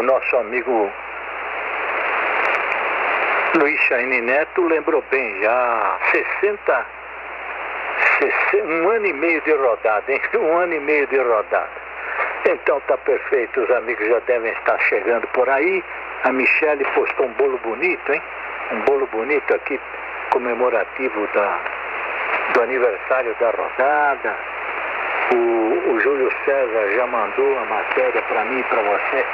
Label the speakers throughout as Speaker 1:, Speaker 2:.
Speaker 1: o nosso amigo Luiz Chaine Neto lembrou bem, já 60, 60, um ano e meio de rodada, hein? Um ano e meio de rodada. Então tá perfeito, os amigos já devem estar chegando por aí. A Michele postou um bolo bonito, hein? Um bolo bonito aqui, comemorativo da, do aniversário da rodada. O, o Júlio César já mandou a matéria para mim e para você,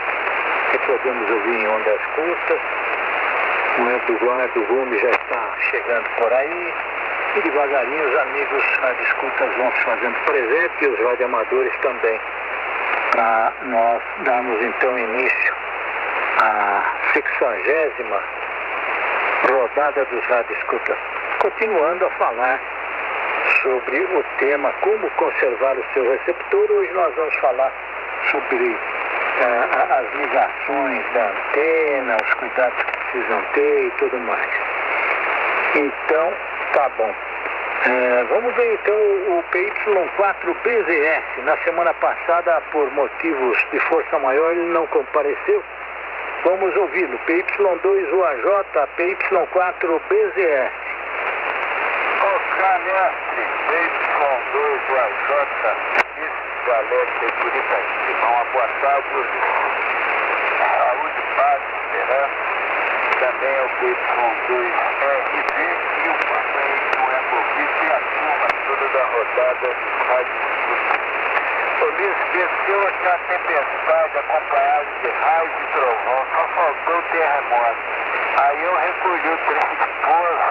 Speaker 1: que podemos ouvir em ondas curtas. O Eduardo Gomes já está chegando por aí. E devagarinho os amigos escutas vão se fazendo presente e os radioamadores também. Para nós darmos então início à sexagésima rodada dos radioescutas. Continuando a falar sobre o tema como conservar o seu receptor, hoje nós vamos falar sobre as ligações da antena, os cuidados que precisam ter e tudo mais. Então, tá bom. É, vamos ver então o PY4BZS. Na semana passada, por motivos de força maior, ele não compareceu. Vamos ouvi-lo. PY2UAJ, PY4BZS.
Speaker 2: Oscar Mestre, PY2UAJ, Galete Curitiba. Uma boa tarde. Saúde, paz, esperança também é o PY2RV e o passeio é Ecovite e a turma toda da rodada rádio Luiz desceu aqui a tempestade acompanhada de raios e trovão, só faltou o terremoto. Aí eu recolhi o trem de pouso,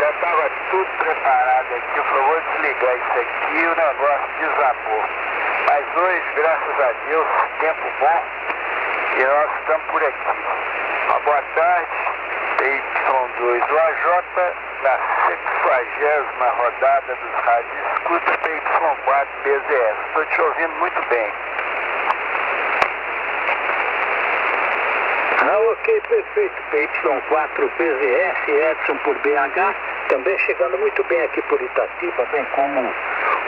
Speaker 2: já estava tudo preparado aqui, eu falei, vou desligar isso aqui o negócio desabou. Mas hoje, graças a Deus, tempo bom e nós estamos por aqui. Uma boa tarde, PY2 OAJ, na 60 rodada dos rádios escuta PY4 BZS. Estou te ouvindo muito bem.
Speaker 1: Ah, ok, perfeito. PY4 BZS, Edson por BH, também chegando muito bem aqui por Itatiba, bem como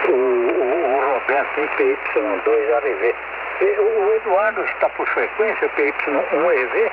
Speaker 1: o, o, o Roberto em PY2 ARV. O Eduardo está por frequência, PY1EV,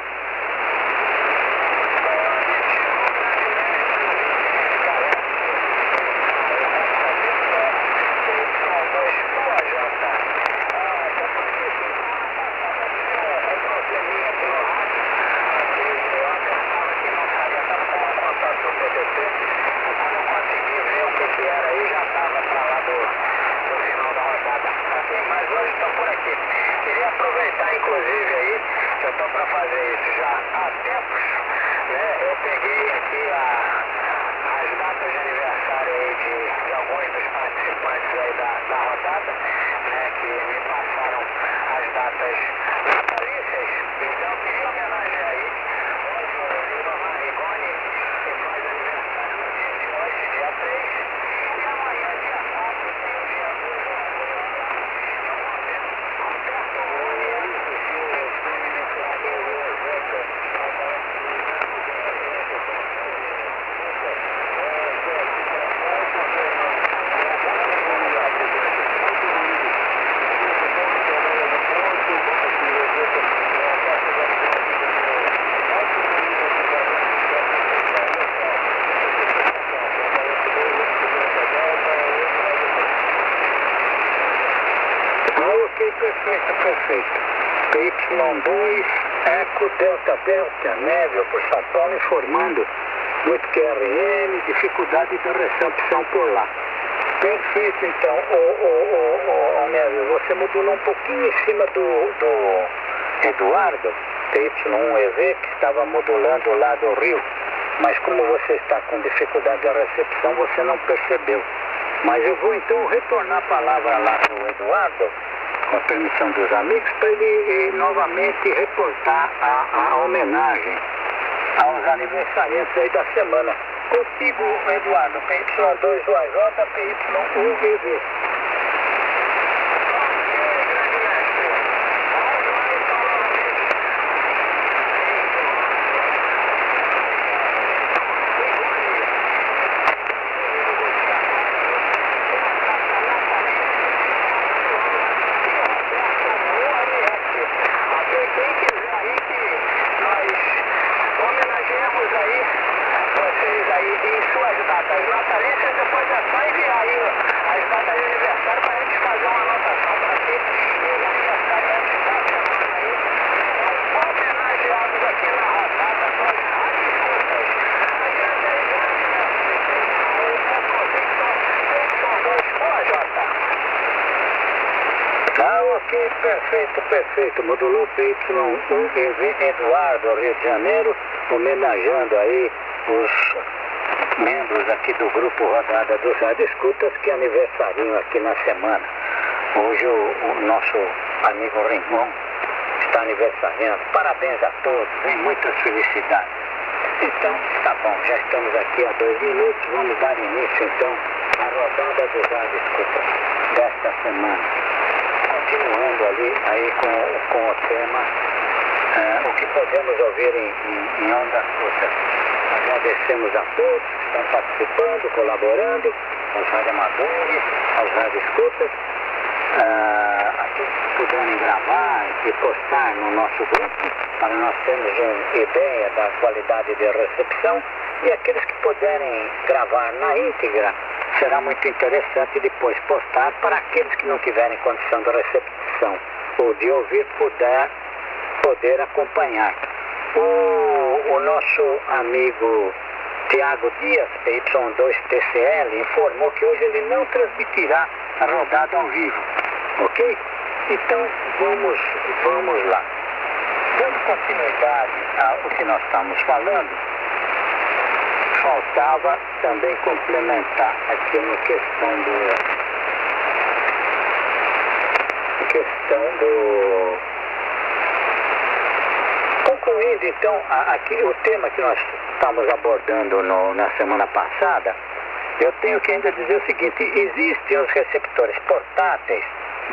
Speaker 1: perfeito, perfeito. PY2, Eco, Delta Delta, Nével por Paulo, informando muito QRM, dificuldade de recepção por lá. Perfeito, então, o, o, o Nével, você modulou um pouquinho em cima do, do Eduardo, PY1EV, que estava modulando lá do Rio, mas como você está com dificuldade de recepção, você não percebeu. Mas eu vou então retornar a palavra lá para o Eduardo com a permissão dos amigos, para ele novamente reportar a, a homenagem aos aniversariantes aí da semana. Contigo, Eduardo, PY2UAJ, PY1VV. Perfeito. Modulou PY1 EV Eduardo, Rio de Janeiro, homenageando aí os membros aqui do grupo Rodada dos Rádio Escutas que aniversariam aqui na semana. Hoje o, o nosso amigo Rincon está aniversariando. Parabéns a todos, hein? muitas felicidades. Então, tá bom, já estamos aqui há dois minutos, vamos dar início então à rodada dos Rádio Escutas desta semana. Continuando ali aí com, com o tema, é, o que podemos ouvir em, em, em ondas curtas. Agradecemos a todos que estão participando, colaborando, aos radioamadores, aos radioescutas, uh, a todos que puderem gravar e postar no nosso grupo, para nós termos uma ideia da qualidade de recepção, e aqueles que puderem gravar na íntegra, será muito interessante depois postar para aqueles que não tiverem condição de recepção ou de ouvir, puder, poder acompanhar. O, o nosso amigo Tiago Dias, Y2TCL, informou que hoje ele não transmitirá a rodada ao vivo. Ok? Então vamos, vamos lá. Dando continuidade ao que nós estamos falando, faltava também complementar aqui uma questão do. questão do. Concluindo então aqui, o tema que nós estamos abordando no, na semana passada, eu tenho que ainda dizer o seguinte: existem os receptores portáteis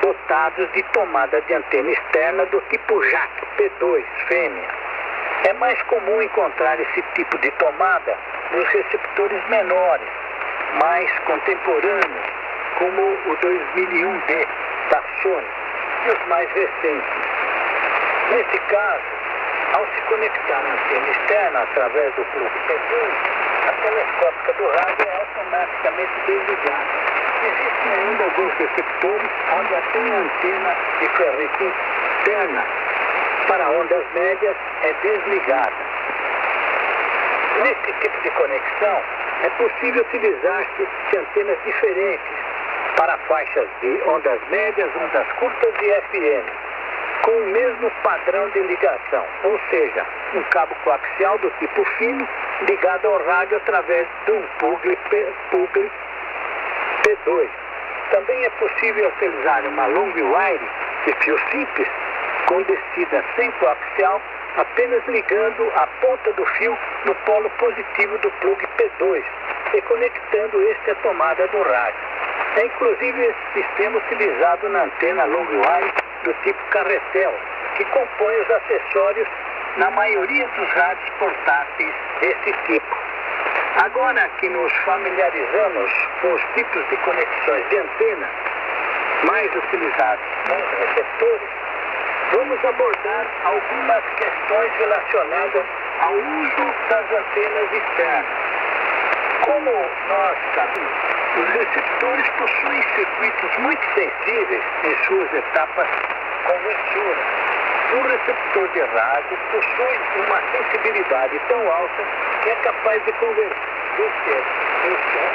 Speaker 1: dotados de tomada de antena externa do tipo JAC P2 fêmea. É mais comum encontrar esse tipo de tomada nos receptores menores, mais contemporâneos, como o 2001D da Sony e os mais recentes. Nesse caso, ao se conectar na antena externa através do plug P2, a telescópica do rádio é automaticamente desligada. Existem ainda alguns receptores onde tem a antena de ferrite externa para ondas médias é desligada. Nesse tipo de conexão, é possível utilizar-se de antenas diferentes para faixas de ondas médias, ondas curtas e FM, com o mesmo padrão de ligação, ou seja, um cabo coaxial do tipo fino ligado ao rádio através de um plug P2. Também é possível utilizar uma long wire de fio simples com descida sem coaxial apenas ligando a ponta do fio no polo positivo do plug P2 e conectando este à tomada do rádio. É inclusive esse sistema utilizado na antena long wire do tipo carretel, que compõe os acessórios na maioria dos rádios portáteis desse tipo. Agora que nos familiarizamos com os tipos de conexões de antena mais utilizados nos receptores, vamos abordar algumas questões relacionadas ao uso das antenas externas. Como nós sabemos, os receptores possuem circuitos muito sensíveis em suas etapas conversoras. O receptor de rádio possui uma sensibilidade tão alta que é capaz de converter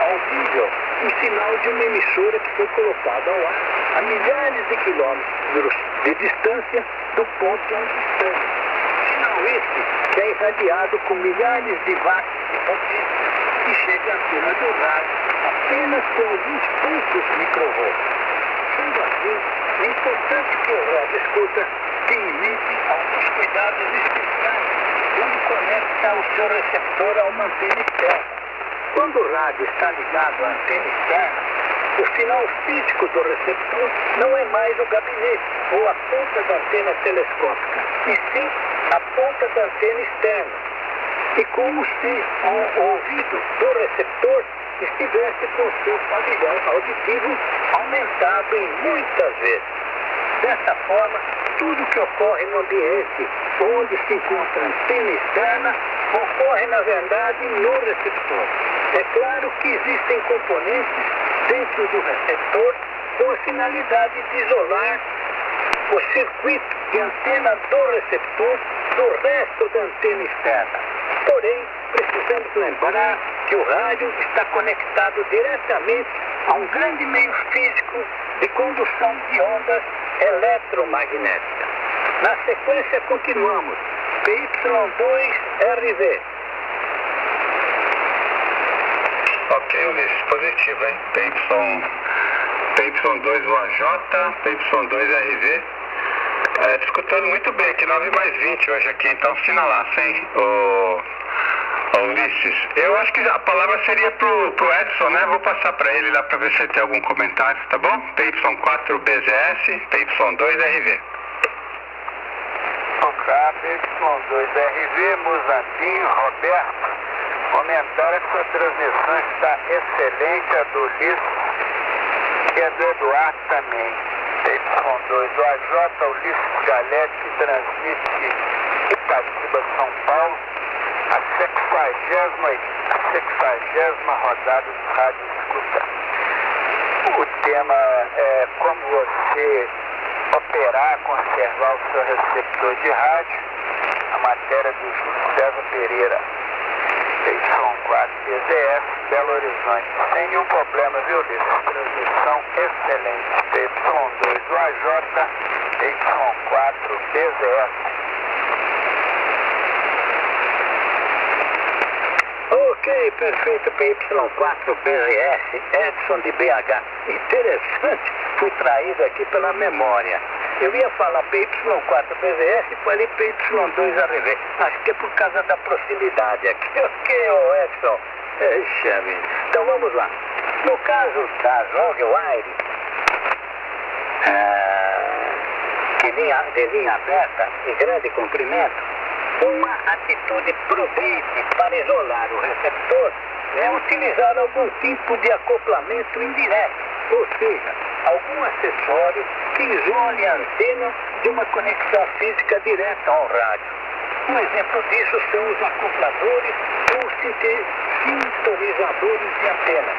Speaker 1: ao vídeo um sinal de uma emissora que foi colocada ao ar a milhares de quilômetros de distância do ponto onde estamos. Sinal esse que é irradiado com milhares de watts de potência e chega antena do rádio apenas com alguns poucos microvolts. Sendo assim, é importante que o rádio escuta tenha em mente alguns cuidados especiais quando conecta o seu receptor a uma antena externa. Quando o rádio está ligado à antena externa, o sinal físico do receptor não é mais o gabinete ou a ponta da antena telescópica, e sim a ponta da antena externa. E como se o ouvido do receptor estivesse com seu pavilhão auditivo aumentado em muitas vezes. Dessa forma, tudo que ocorre no ambiente onde se encontra a antena externa ocorre, na verdade, no receptor. É claro que existem componentes dentro do receptor com a finalidade de isolar o circuito de antena do receptor do resto da antena externa. Porém, precisamos lembrar que o rádio está conectado diretamente a um grande meio físico de condução de ondas eletromagnéticas. sequência, continuamos. PY2RV.
Speaker 3: Ok, Ulisses, positivo, hein? PY, PY2UAJ, PY2RV. É, escutando muito bem aqui, 9 mais 20 hoje aqui, então sinalaça, hein? O, o Ulisses. Eu acho que a palavra seria pro, pro Edson, né? Vou passar para ele lá para ver se ele tem algum comentário, tá bom? PY4BZS, PY2RV.
Speaker 2: PY2RV, Muzambinho, Roberto. Comentário é que sua transmissão está excelente, a do Ulisses e a do Eduardo também. PY2 do AJ, Ulisses Galete, que transmite Itatiba, São Paulo, a 60, a 60 rodada do Rádio Escuta. O tema é como você operar, conservar o seu receptor de rádio, a matéria do Júlio César Pereira. PY4 BZF, Belo Horizonte. Sem nenhum problema, viu, Ulisses? Transmissão excelente. PY2 do AJ, PY4 BZF.
Speaker 1: Ok, perfeito, PY4BZS, Edson de BH. Interessante, fui traído aqui pela memória. Eu ia falar PY4BZS e falei PY2RV. Acho que é por causa da proximidade aqui. Ok, ô Edson. Eixa, então vamos lá. No caso da Longwire, linha, de linha aberta e grande comprimento, uma atitude prudente para isolar o receptor é utilizar algum tipo de acoplamento indireto, ou seja, algum acessório que isole a antena de uma conexão física direta ao rádio. Um exemplo disso são os acopladores ou sintonizadores de antena.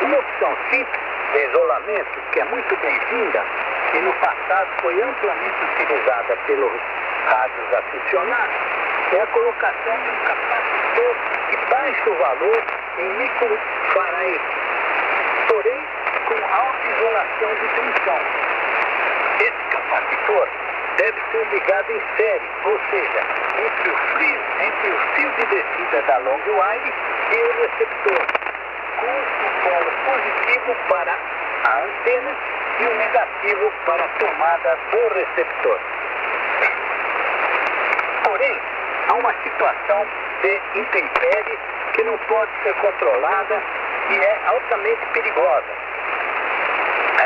Speaker 1: Uma opção simples de isolamento, que é muito bem-vinda e no passado foi amplamente utilizada pelos rádios aficionados, é a colocação de um capacitor de baixo valor em microfarad, porém com alta isolação de tensão. Esse capacitor deve ser ligado em série, ou seja, entre o fio, entre o fio de descida da long wire e o receptor, com o polo positivo para a antena e o negativo para a tomada do receptor. Porém, há uma situação de intempérie que não pode ser controlada e é altamente perigosa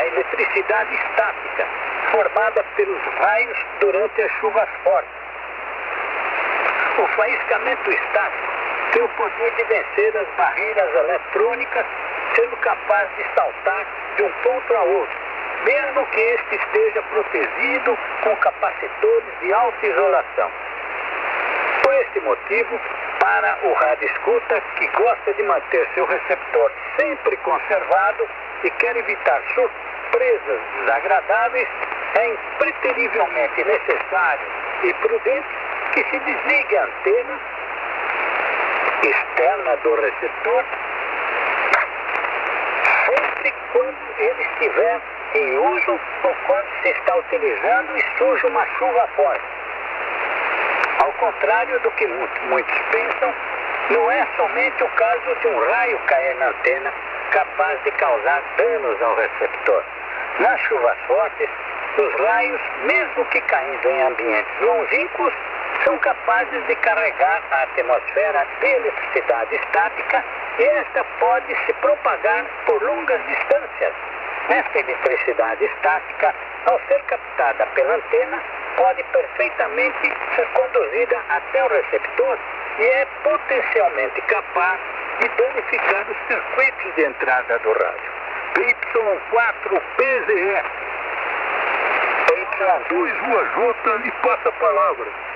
Speaker 1: a eletricidade estática, formada pelos raios durante as chuvas fortes. O faiscamento estático tem o poder de vencer as barreiras eletrônicas, sendo capaz de saltar de um ponto a outro, mesmo que este esteja protegido com capacitores de alta isolação. Por este motivo, para o rádio escuta que gosta de manter seu receptor sempre conservado e quer evitar surpresas desagradáveis, é impreterivelmente necessário e prudente que se desligue a antena externa do receptor sempre quando ele estiver em uso ou quando se está utilizando e surge uma chuva forte. Ao contrário do que muitos pensam, não é somente o caso de um raio cair na antena capaz de causar danos ao receptor. Nas chuvas fortes, os raios, mesmo que caindo em ambientes longínquos, são capazes de carregar a atmosfera de eletricidade estática e esta pode se propagar por longas distâncias. Esta eletricidade estática, ao ser captada pela antena, pode perfeitamente ser conduzida até o receptor e é potencialmente capaz de danificar os circuitos de entrada do rádio. Y4PZE. Y2 Rua J e passa a palavra.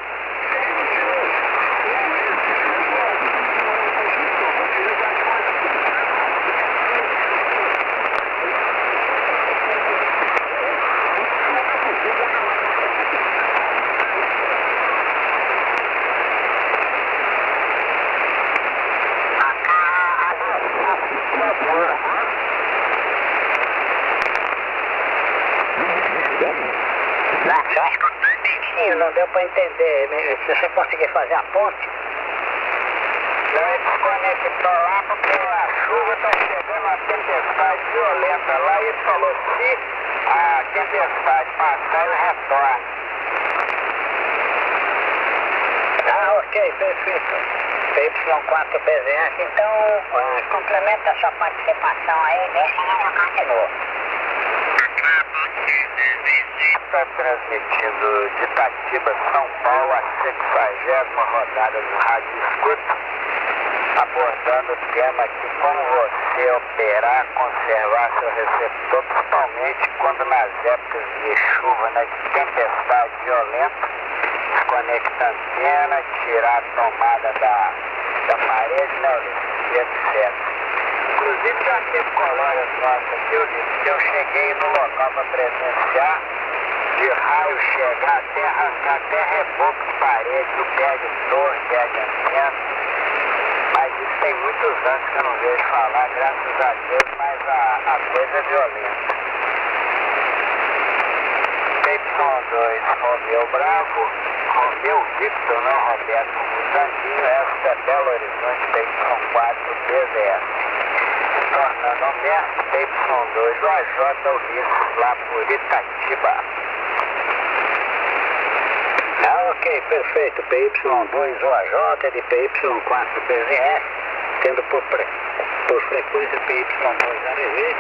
Speaker 4: Sim, não deu para entender. Né? Se você conseguir fazer a ponte.
Speaker 2: Ele desconectou lá porque a chuva está chegando uma tempestade violenta lá e ele falou se a tempestade passar ele retorna.
Speaker 4: Ah, ok, perfeito. PY4BZF, então ah, complementa a sua participação aí, deixa eu tocar.
Speaker 2: Está transmitindo de Itatiba, São Paulo, a 60 rodada do Rádio Escuta, abordando o tema de como você operar, conservar seu receptor, principalmente quando nas épocas de chuva, né, de tempestade violenta, desconecta a antena, tirar a tomada da, da parede, né, etc. Inclusive já teve colônias nossas aqui, Ulisses, eu cheguei no local para presenciar, de raio chegar até arrancar até reboco de parede, do pé de torre, pé de antena. Mas isso tem muitos anos que eu não vejo falar, graças a Deus, mas a, a coisa é violenta. Y2 Romeu Bravo, Romeu Victor, não Roberto Mutandinho, esta é Belo Horizonte PY4 BZS. Tornando aberto, PY2 OJ Ulisses lá por Itatiba.
Speaker 4: Ah, ok, perfeito. PY2 OJ de PY4 BZS, tendo por, por frequência PY2 ARV,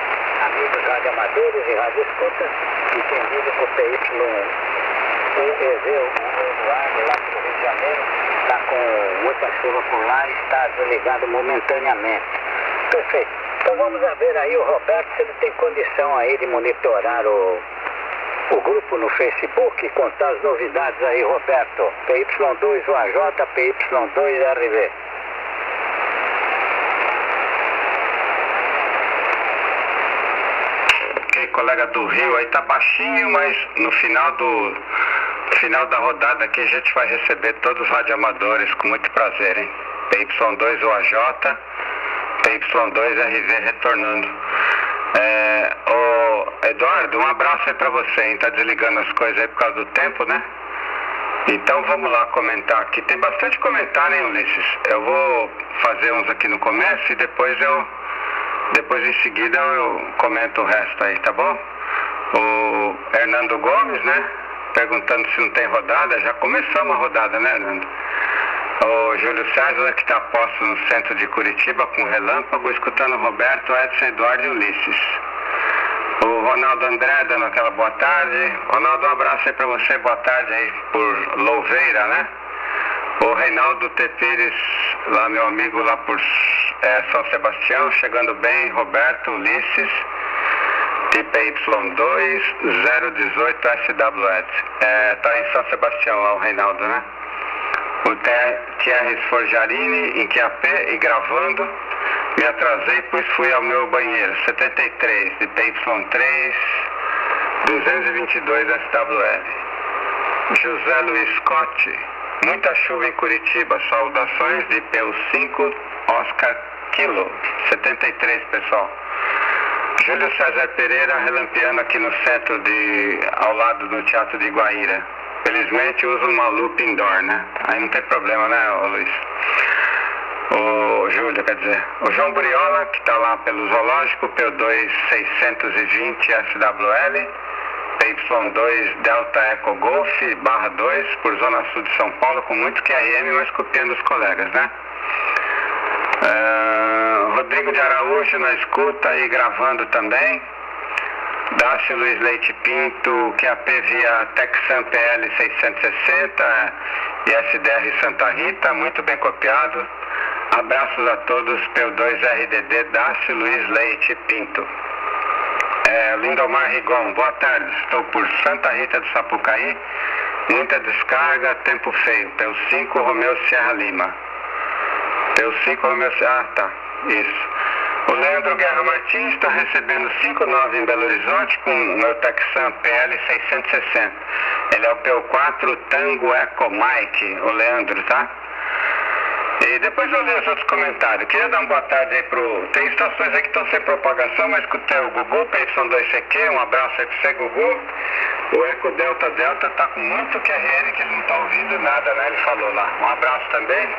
Speaker 4: amigos radioamadores e radioescutas, entendido por PY1 EZ, o Eduardo lá do Rio de Janeiro, está com muita chuva por lá e está desligado momentaneamente. Perfeito. Então vamos ver aí o Roberto se ele tem condição aí de monitorar o, o grupo no Facebook e contar as novidades aí, Roberto. PY2 UAJ, PY2 RV.
Speaker 3: Ok, colega do Rio, aí tá baixinho, mas no final do final da rodada aqui a gente vai receber todos os radioamadores com muito prazer, hein? PY2 UAJ, PY2 RV retornando. É, Eduardo, um abraço aí pra você, hein? Tá desligando as coisas aí por causa do tempo, né? Então vamos lá comentar aqui. Tem bastante comentário, hein, Ulisses? Eu vou fazer uns aqui no começo e depois eu. Depois em seguida eu comento o resto aí, tá bom? O Hernando Gomes, né? Perguntando se não tem rodada. Já começamos a rodada, né, Hernando? O Júlio César, que está posto no centro de Curitiba com relâmpago, escutando Roberto, Edson, Eduardo e Ulisses. O Ronaldo André dando aquela boa tarde. Ronaldo, um abraço aí pra você, boa tarde aí por Louveira, né? O Reinaldo T. Pires, lá meu amigo lá por é, São Sebastião, chegando bem, Roberto, Ulisses, TPY2 018 SWS. É, tá em São Sebastião lá o Reinaldo, né? O Thierry Forjarini em QAP e gravando. Me atrasei, pois fui ao meu banheiro. 73 de PY3 222 SWL. José Luiz Scott. Muita chuva em Curitiba. Saudações de PU5 Oscar Kilo. 73, pessoal. Júlio César Pereira relampeando aqui no centro de. ao lado do Teatro de Guaíra. Felizmente uso uma lupa indoor, né? Aí não tem problema, né, Luiz? O Júlio, quer dizer. O João Briola, que está lá pelo zoológico, P2 620 SWL, PY2 Delta Eco Golf, barra 2, por Zona Sul de São Paulo, com muito QRM, mas copiando os colegas, né? Uh, Rodrigo de Araújo na escuta e gravando também. Dácio Luiz Leite Pinto, QAP via Texan PL 660 e SDR Santa Rita, muito bem copiado. Abraços a todos, P2RDD, Dácio Luiz Leite Pinto. É, Lindomar Rigon, boa tarde, estou por Santa Rita do Sapucaí, muita descarga, tempo feio, P 5 Romeu Serra Lima. P 5 Romeu Serra, ah, tá, isso. O Leandro Guerra Martins está recebendo 59 em Belo Horizonte com o meu Texan PL 660. Ele é o PO4 Tango Eco Mike, o Leandro, tá? E depois eu leio os outros comentários. Queria dar uma boa tarde aí pro. Tem estações aí que estão sem propagação, mas escutei o Gugu, PY2CQ, um abraço aí pro você, Gugu. O Eco Delta Delta tá com muito QRN que ele não tá ouvindo nada, né? Ele falou lá. Um abraço também.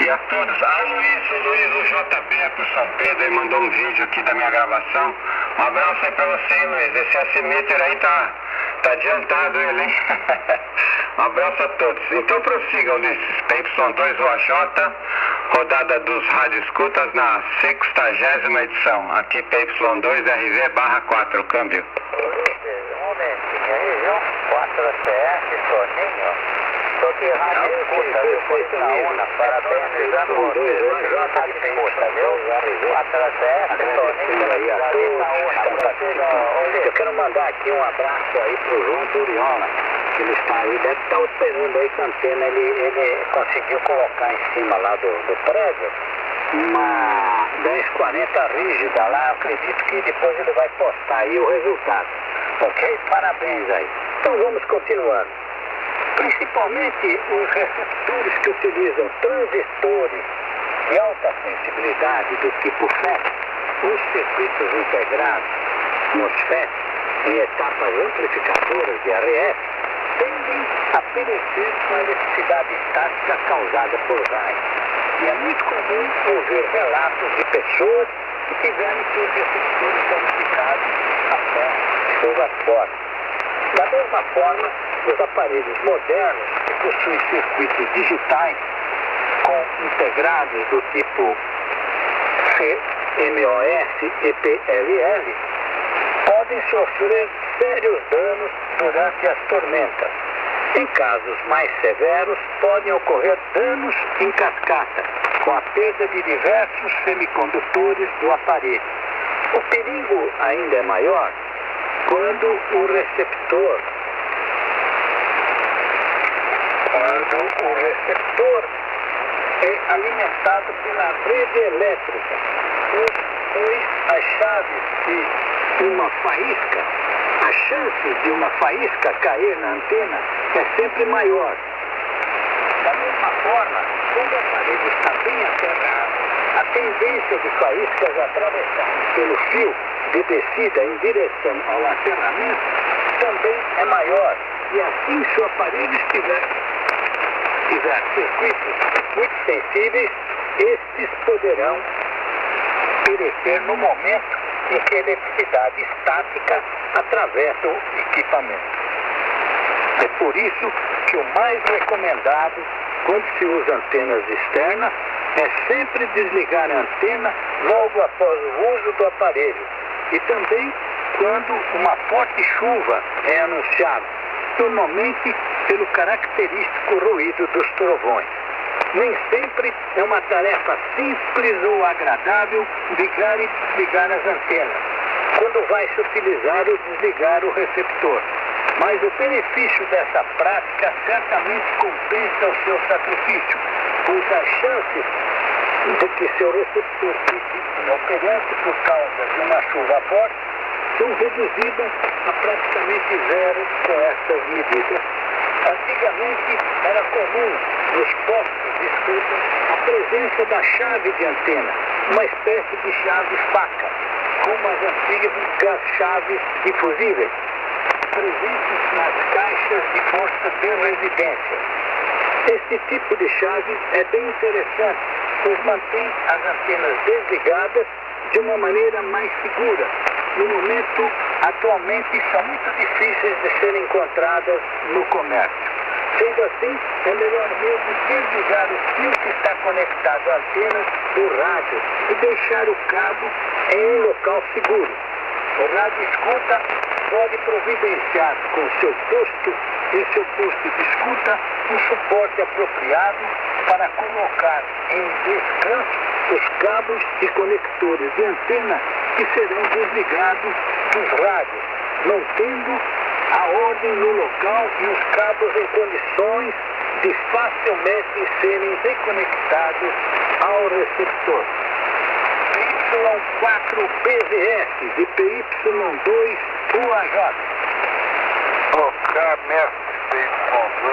Speaker 3: E a todos. Ah, Luiz, o Luiz, o JB é pro São Pedro, ele mandou um vídeo aqui da minha gravação. Um abraço aí pra você, Luiz. Esse Assimeter aí tá, tá adiantado ele, hein? um abraço a todos. Então prossigam, Ulisses. PY2 UAJ, rodada dos rádio escutas na 60 edição. Aqui PY2 RV barra 4, câmbio.
Speaker 1: Ulisses, um momentinho aí, viu? 4CS, Toninho. Aqui rádio escuta, viu? UNA, parabenizando você, rádio escuta, viu? 4CS, Toninho, ali na UNA. Eu quero mandar aqui um abraço aí pro João Turiola, que ele está aí, deve estar esperando aí com antena, ele, ele conseguiu colocar em cima lá do, do prédio uma 1040 rígida lá, acredito que depois ele vai postar aí o resultado. Ok? Parabéns aí. Então vamos continuando. Principalmente os receptores que utilizam transistores de alta sensibilidade do tipo FET, os circuitos integrados MOSFET em etapas amplificadoras de RF, tendem a perecer com a eletricidade estática causada por raios. E é muito comum ouvir relatos de pessoas que tiveram seus receptores danificados após chuva forte. Da mesma forma, os aparelhos modernos que possuem circuitos digitais com integrados do tipo CMOS e PLL podem sofrer sérios danos durante as tormentas. Em casos mais severos, podem ocorrer danos em cascata, com a perda de diversos semicondutores do aparelho. O perigo ainda é maior quando o receptor quando o receptor é alimentado pela rede elétrica, pois as chaves de uma faísca, a chance de uma faísca cair na antena é sempre maior. Da mesma forma, quando o aparelho está bem aterrado, a tendência de faíscas atravessarem pelo fio de descida em direção ao aterramento também é maior. E assim, se o aparelho estiver, tiver circuitos muito sensíveis, estes poderão perecer no momento em que a eletricidade estática atravessa o equipamento. É por isso que o mais recomendado quando se usa antenas externas é sempre desligar a antena logo após o uso do aparelho e também quando uma forte chuva é anunciada, normalmente pelo característico ruído dos trovões. Nem sempre é uma tarefa simples ou agradável ligar e desligar as antenas, quando vai se utilizar ou desligar o receptor. Mas o benefício dessa prática certamente compensa o seu sacrifício, pois as chances de que seu receptor fique inoperante por causa de uma chuva forte são reduzidas a praticamente zero com essas medidas. Antigamente era comum nos postos de escuta a presença da chave de antena, uma espécie de chave faca, como as antigas chaves difusíveis, presentes nas caixas de força de residência. Este tipo de chave é bem interessante, pois mantém as antenas desligadas de uma maneira mais segura. No momento, atualmente, são muito difíceis de serem encontradas no comércio. Sendo assim, é melhor mesmo desligar o fio que está conectado à antena do rádio e deixar o cabo em um local seguro. O rádio escuta pode providenciar com seu posto, em seu posto de escuta, um suporte apropriado para colocar em descanso os cabos e conectores de antena que serão desligados dos rádios, mantendo a ordem no local e os cabos em condições de facilmente serem reconectados ao receptor. Y4BVS de PY2 UAJ.
Speaker 2: Tocar mestre PY2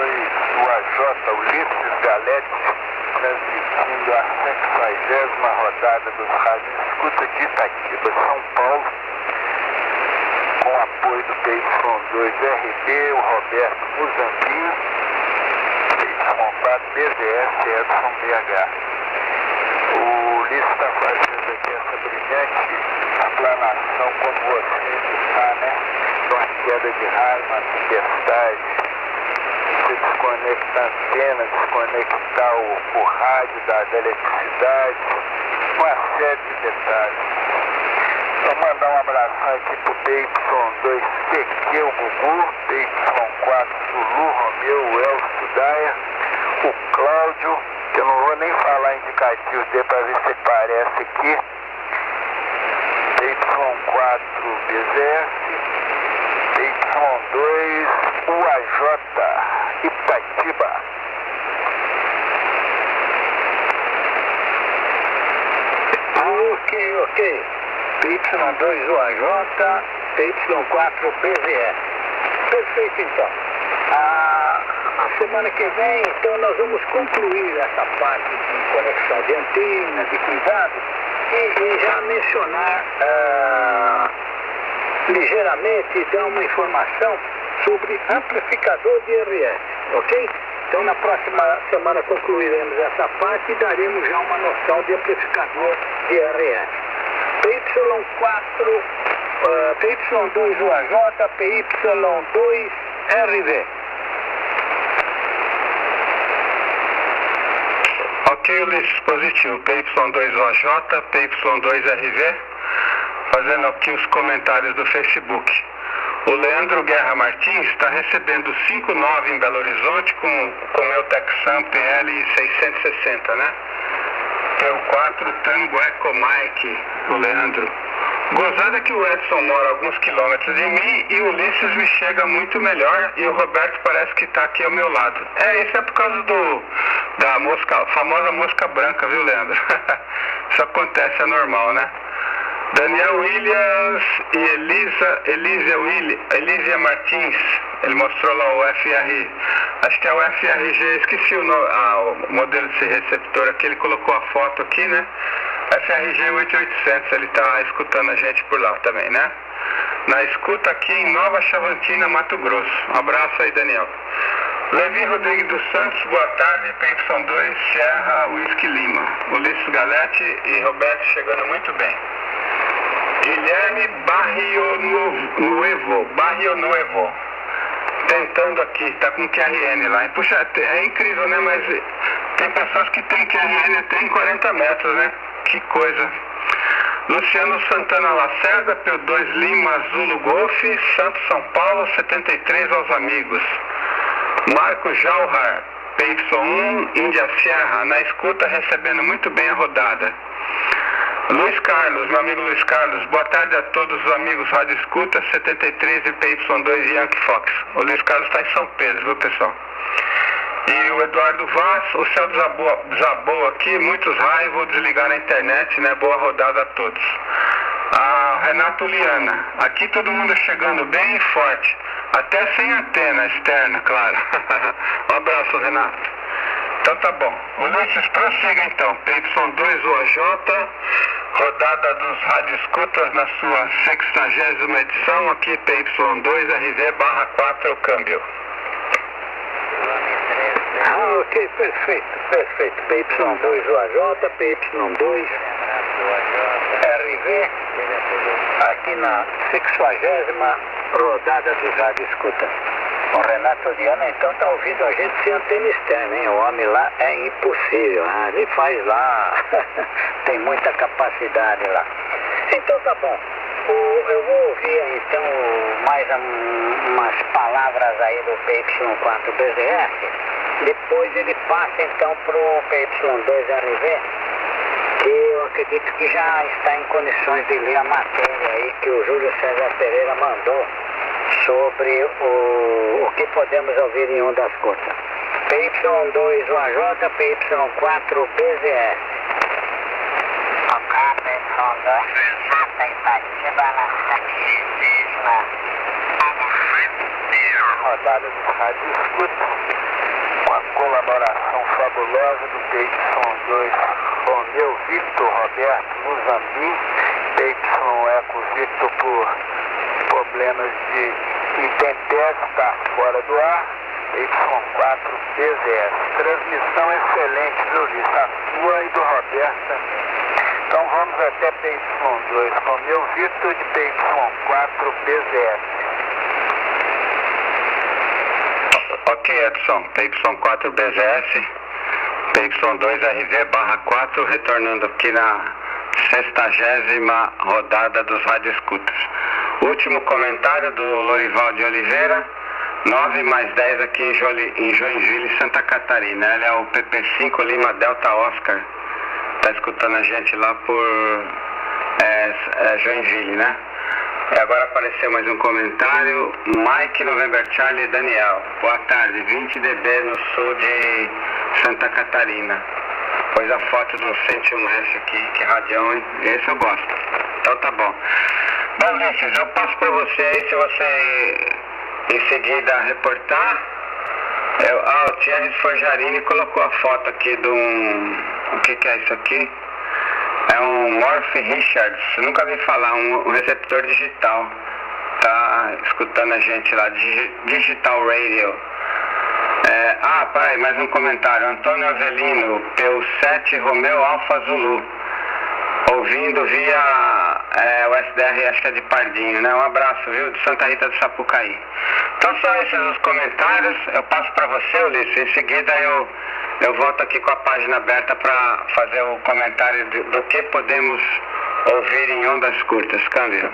Speaker 2: UAJ, Ulisses Galete, transmitindo começando a 60 rodada dos rádios Escuta de Itatiba, São Paulo, com apoio do PY2RB, o Roberto Muzambinho, PY4 BVS Edson BH. O Ulisses está fazendo aqui essa brilhante explanação como você está, né? Com a queda de raio, uma tempestade, você desconecta a antena, desconectar o, o rádio da, da eletricidade, uma série de detalhes. Vou mandar um abração aqui pro PY2 PQ, o Gugu, PY4 Zulu, Romeu, Elcio Daia, o Cláudio, que eu não vou nem falar indicativo dele para ver se parece aqui, PY4 BZS, PY2 UAJ, Itatiba.
Speaker 1: Ok, ok. PY2 UAJ, PY4 BZE. Perfeito, então. A, a semana que vem, então, nós vamos concluir essa parte de conexão de antena, de cuidado, e, e já mencionar ah, ligeiramente, dar uma informação sobre amplificador de RF, ok? Então, na próxima semana concluiremos essa parte e daremos já uma noção de amplificador de RF. PY4, uh, PY2 UAJ, PY2 RV.
Speaker 3: Ok, Ulisses, positivo. PY2OJ, PY2RV. Fazendo aqui os comentários do Facebook. O Leandro Guerra Martins está recebendo 5.9 em Belo Horizonte com, com meu Texan PL 660, né? É o 4 Tango Eco Mike, o Leandro. Gozada que o Edson mora alguns quilômetros de mim e o Ulisses me chega muito melhor e o Roberto parece que está aqui ao meu lado. É, isso é por causa do da mosca, famosa mosca branca, viu, Leandro? isso acontece, é normal, né? Daniel Williams e Elisa, Elisa Willi, Elisa Martins, ele mostrou lá o FR, acho que é o FRG, esqueci o, no, ah, o modelo desse receptor aqui, ele colocou a foto aqui, né? FRG 8800, ele está escutando a gente por lá também, né? Na escuta aqui em Nova Chavantina, Mato Grosso. Um abraço aí, Daniel. Levi Rodrigues dos Santos, boa tarde, PY2, Serra, Whisky Lima. Ulisses Galete e Roberto chegando muito bem. Guilherme Barrio Nuevo, Barrio Nuevo. Tentando aqui, tá com QRN lá. Puxa, é incrível, né? Mas tem pessoas que tem QRN até em 40 metros, né? Que coisa. Luciano Santana Lacerda, P2 Lima Zulo Golf, Santos São Paulo, 73 aos amigos. Marco Jauhar, PY1, Índia Serra, na escuta recebendo muito bem a rodada. Luiz Carlos, meu amigo Luiz Carlos, boa tarde a todos os amigos Rádio Escuta 73 e PY2 Yankee Fox. O Luiz Carlos está em São Pedro, viu pessoal? E o Eduardo Vaz, o céu desabou, desabou aqui, muitos raios, vou desligar na internet, né? Boa rodada a todos. A Renato Liana, aqui todo mundo chegando bem e forte, até sem antena externa, claro. um abraço, Renato. Então tá bom. Ulisses, prossiga então. PY2 UAJ, rodada dos rádio escutas na sua 60 edição, aqui PY2 RV barra 4 o câmbio.
Speaker 1: Ah, ok, perfeito, perfeito. PY2 UAJ, PY2 RV, aqui na 60 rodada dos rádio escutas. O Renato Diana então tá ouvindo a gente sem antena externa, hein? O homem lá é impossível, né? ele faz lá, tem muita capacidade lá. Então tá bom. O, eu vou ouvir então mais um, umas palavras aí do PY4BZS. Depois ele passa então pro PY2RV, que eu acredito que já está em condições de ler a matéria aí que o Júlio César Pereira mandou sobre o, o que podemos ouvir em ondas curtas. PY2 UAJ, PY4 BZS.
Speaker 4: Ok, PY2, Santa Itatiba na sexagésima.
Speaker 2: Rodada de rádio escuta. Com colaboração fabulosa do PY2 Romeu Victor Roberto Muzambique, PY Eco Victor por problemas de intempéries está fora do ar, Y4 BZS. Transmissão excelente, viu, Ulisses? A sua e do Roberto também. Então vamos até PY2, Romeu Victor de PY4 BZS.
Speaker 3: Ok, Edson. PY4BZS, PY2RV barra 4, retornando aqui na sextagésima rodada dos radioescutas. Último comentário do Lorival de Oliveira, 9 mais 10 aqui em Joinville, Santa Catarina. Ele é o PP5 Lima Delta Oscar. Tá escutando a gente lá por é, é, Joinville, né? E agora apareceu mais um comentário. Mike November Charlie Daniel. Boa tarde, 20 dB no sul de Santa Catarina. Pôs a foto do 101S aqui, que radião, hein? Esse eu gosto. Então tá bom. Bom, Ulisses, eu passo para você aí, se você em seguida reportar. Eu, ah, o Thierry Forjarini colocou a foto aqui de um. O que, que é isso aqui? É um Morph Richards, nunca vi falar, um, receptor digital. Tá escutando a gente lá, Digi, Digital Radio. É, ah, pai, mais um comentário. Antônio Avelino, P7 Romeu Alfa Zulu. Ouvindo via é, o SDR, acho que é de Pardinho, né? Um abraço, viu? De Santa Rita do Sapucaí. Então são esses os comentários. Eu passo para você, Ulisses. Em seguida eu, eu volto aqui com a página aberta para fazer o comentário do, do que podemos ouvir em ondas curtas. Câmbio.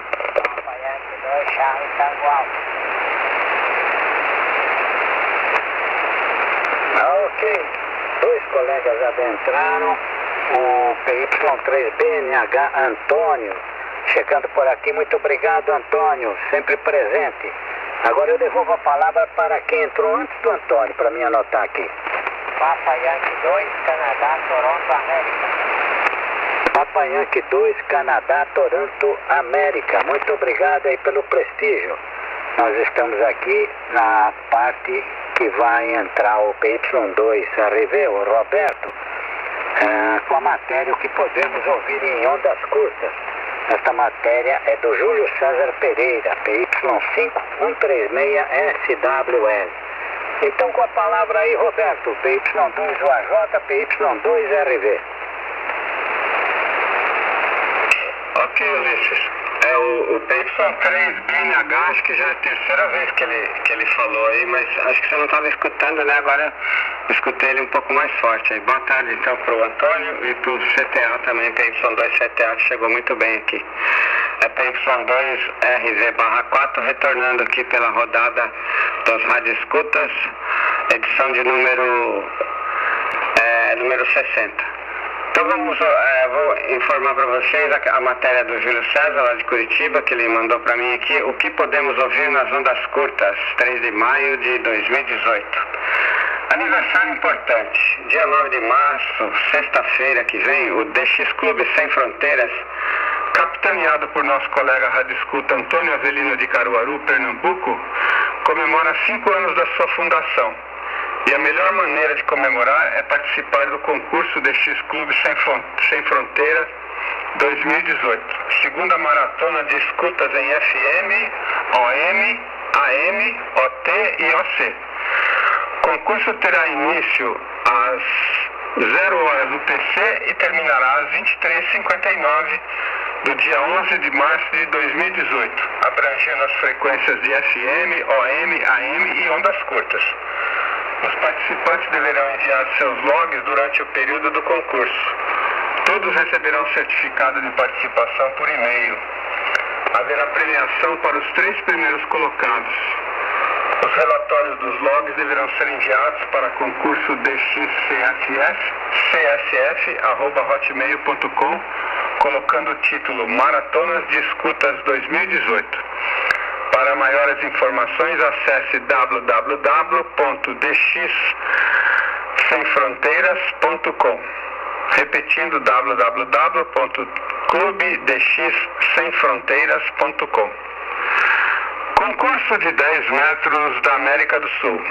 Speaker 4: Ok, dois colegas adentraram, o PY3BNH Antônio, chegando por aqui, muito obrigado Antônio, sempre presente. Agora eu devolvo a palavra para quem entrou antes do Antônio, para mim anotar aqui.
Speaker 2: Papa Yankee 2, Canadá, Toronto, América.
Speaker 4: Papa Yankee 2, Canadá, Toronto, América. Muito obrigado aí pelo prestígio. Nós estamos aqui na parte que vai entrar o PY2 RV, o Roberto, é, com a matéria que podemos ouvir em ondas curtas. Esta matéria é do Júlio César Pereira, PY5136SWL. Então com a palavra aí, Roberto, PY2UAJ, PY2RV.
Speaker 3: Ok, Ulisses. É o, o PY3 BNH, acho que já é a terceira vez que ele, que ele falou aí, mas acho que você não estava escutando, né? Agora eu escutei ele um pouco mais forte aí. Boa tarde então para o Antônio e para o CTA também, PY2 CTA, que chegou muito bem aqui. É PY2 RZ barra 4, retornando aqui pela rodada das Rádio Escutas, edição de número, é, número 60. Então vamos, é, vou informar para vocês a, a, matéria do Júlio César, lá de Curitiba, que ele mandou para mim aqui, o que podemos ouvir nas ondas curtas, 3 de maio de 2018. Aniversário importante, dia 9 de março, sexta-feira que vem, o DX Clube Sem Fronteiras, capitaneado por nosso colega radioescuta Antônio Avelino de Caruaru, Pernambuco, comemora cinco anos da sua fundação. E a melhor maneira de comemorar é participar do concurso DX Clube Sem, Sem Fronteira 2018. Segunda maratona de escutas em FM, OM, AM, OT e OC. O concurso terá início às 0 horas do PC e terminará às 23h59 do dia 11 de março de 2018, abrangendo as frequências de FM, OM, AM e ondas curtas. Os participantes deverão enviar seus logs durante o período do concurso. Todos receberão certificado de participação por e-mail. Haverá premiação para os três primeiros colocados. Os relatórios dos logs deverão ser enviados para concurso dxcsf, csf.hotmail.com, colocando o título Maratonas de Escutas 2018. Para maiores informações, acesse www.dxsemfronteiras.com. Repetindo www.clubedxsemfronteiras.com. Concurso de 10 metros da América do Sul.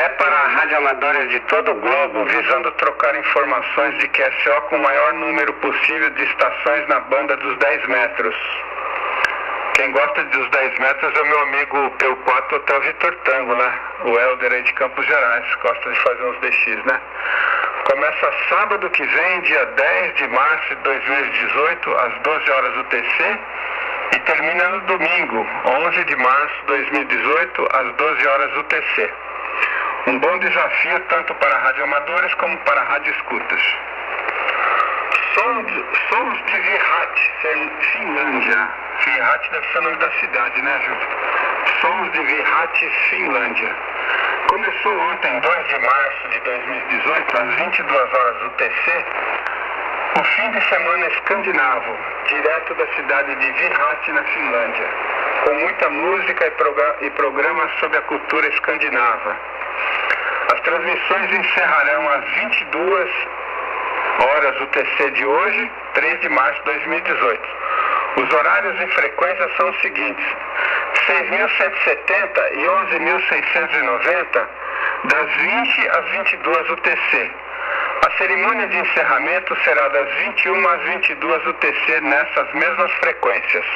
Speaker 3: É para radioamadores de todo o globo visando trocar informações de QSO com o maior número possível de estações na banda dos 10 metros. Quem gosta dos 10 metros é o meu amigo Peu4 Hotel Vitor Tango, né? O Helder aí de Campos Gerais, gosta de fazer uns DX, né? Começa sábado que vem, dia 10 de março de 2018, às 12 horas UTC, e termina no domingo, 11 de março de 2018, às 12 horas UTC. Um bom desafio tanto para radioamadores como para radioescutas. Sons, de Virhat, Finlândia. Virhat deve ser o nome da cidade, né, Júlio? Sons de Virhat, Finlândia. Começou ontem, 2 de março de 2018, às 22 horas UTC, o fim de semana escandinavo, direto da cidade de Virhat, na Finlândia, com muita música e, progra e programas sobre a cultura escandinava. As transmissões encerrarão às 22 horas UTC de hoje, 3 de março de 2018. Os horários e frequências são os seguintes: 6.170 e 11.690, das 20 às 22 UTC. A cerimônia de encerramento será das 21 às 22 UTC nessas mesmas frequências.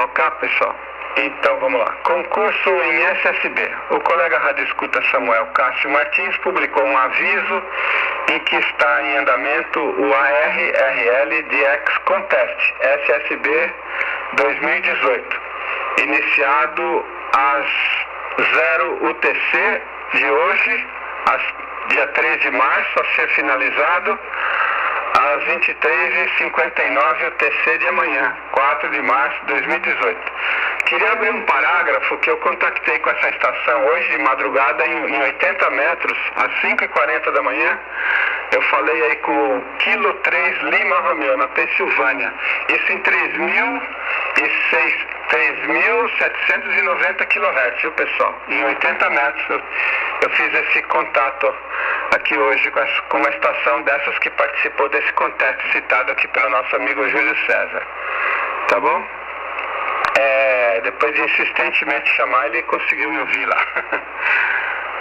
Speaker 3: Ok, pessoal? Então vamos lá. Concurso em SSB. O colega Rádio Escuta Samuel Cássio Martins publicou um aviso em que está em andamento o ARRL DX Contest SSB 2018, iniciado às 0 UTC de hoje, às dia 3 de março, a ser finalizado às 23h59 UTC de amanhã, 4 de março de 2018. Queria abrir um parágrafo que eu contactei com essa estação hoje de madrugada em, em 80 metros, às 5h40 da manhã. Eu falei aí com o Kilo 3 Lima Romeo, na Pensilvânia. Isso em 3.790 kHz, viu pessoal? Em 80 metros. Eu, fiz esse contato aqui hoje com, essa, com uma estação dessas que participou desse contexto citado aqui pelo nosso amigo Júlio César. Tá bom? É, depois de insistentemente chamar, ele conseguiu me ouvir lá.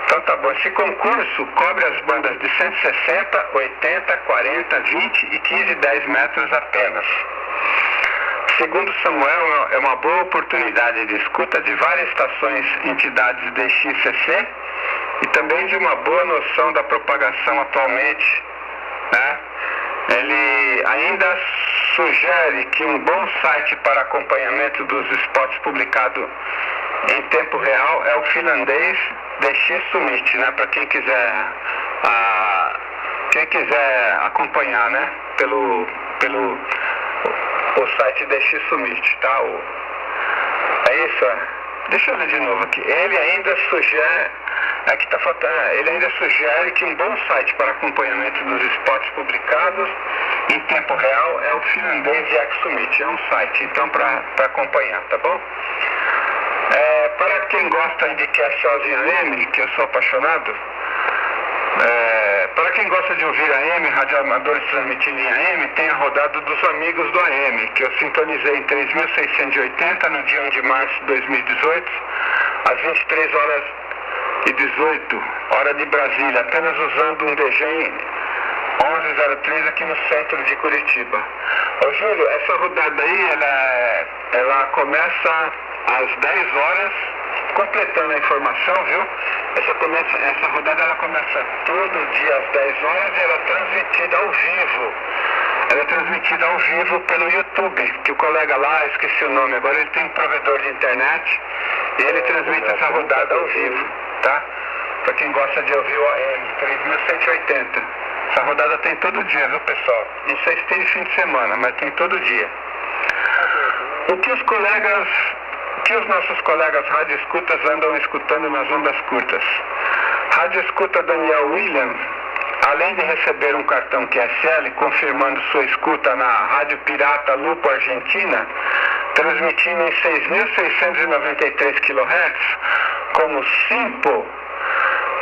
Speaker 3: então tá bom. Esse concurso cobre as bandas de 160, 80, 40, 20 e 15 10 metros apenas. Segundo Samuel, é uma boa oportunidade de escuta de várias estações entidades de XCC e também de uma boa noção da propagação atualmente. Né? Ele ainda sugere que um bom site para acompanhamento dos spots publicado em tempo real é o finlandês DX Summit, né? Para quem quiser a, quem quiser acompanhar, né? Pelo pelo o, site DX Summit, tá? O, é isso, é. Deixa eu ler de novo aqui. Ele ainda sugere Aqui está faltando, ele ainda sugere que um bom site para acompanhamento dos spots publicados em tempo real é o finlandês Jack Summit. É um site, então, para acompanhar, tá bom? É, para quem gosta de cast em AM, que eu sou apaixonado, é, para quem gosta de ouvir AM, radioamadores transmitindo em AM, tem a rodada dos amigos do AM, que eu sintonizei em 3.680 no dia 1 de março de 2018, às 23 horas e 18, hora de Brasília, apenas usando um DGEM 1103 aqui no centro de Curitiba. Ô Júlio, essa rodada aí, ela, ela começa às 10 horas, completando a informação, viu? Essa, começa, essa rodada ela começa todo dia às 10 horas e ela é transmitida ao vivo. Ela é transmitida ao vivo pelo YouTube, que o colega lá, esqueci o nome agora, ele tem um provedor de internet e ele transmite essa rodada ao vivo tá? Para quem gosta de ouvir o AM, 3180. Essa rodada tem todo dia, viu pessoal? Não sei se tem fim de semana, mas tem todo dia. O que os colegas, que os nossos colegas rádio escutas andam escutando nas ondas curtas? Rádio escuta Daniel William, além de receber um cartão QSL confirmando sua escuta na Rádio Pirata Lupo Argentina, transmitindo em 6.693 kHz, como Simpo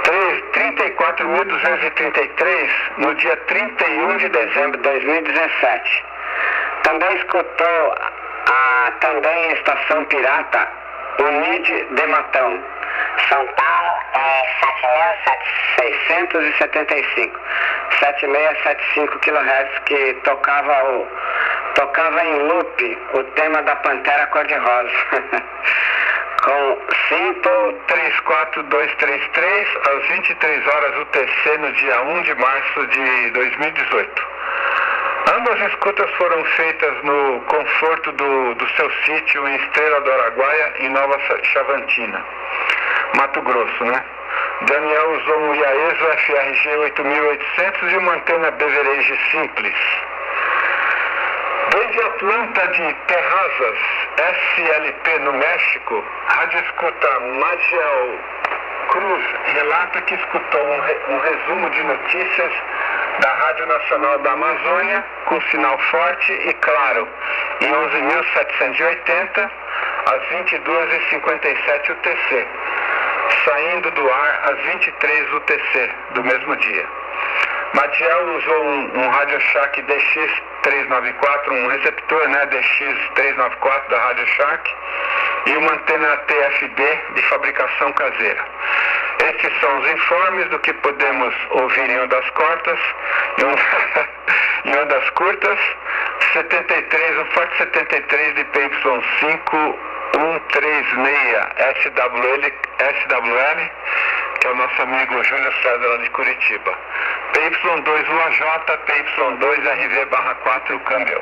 Speaker 3: 34.233 no dia 31 de dezembro de 2017. Também escutou a também estação pirata Unide de Matão, São Paulo
Speaker 5: 675. 7675 kHz que tocava o tocava em loop o tema da Pantera Cor-de-Rosa. Com
Speaker 3: 534233 às 23 horas UTC no dia 1 de março de 2018. Ambas escutas foram feitas no conforto do, do seu sítio em Estrela do Araguaia, em Nova Chavantina, Mato Grosso, né? Daniel usou um IAESO FRG 8800 e uma antena Beverage simples. Desde Atlanta de Terrazas, SLP no México, rádio escuta Magiel Cruz relata que escutou um, re, um resumo de notícias da Rádio Nacional da Amazônia, com sinal forte e claro, em 11.780, às 22h57 UTC, saindo do ar às 23 UTC do mesmo dia. Matiel usou um, um Rádio Shack DX394, um receptor né, DX394 da Rádio Shack e uma antena TFB de fabricação caseira. Estes são os informes do que podemos ouvir em ondas curtas, em ondas curtas, 73, um forte 73 de PY5 136 SWL, SWL, que é o nosso amigo Júlio César lá de Curitiba. PY2 UAJ, PY2 RV barra 4 câmbio.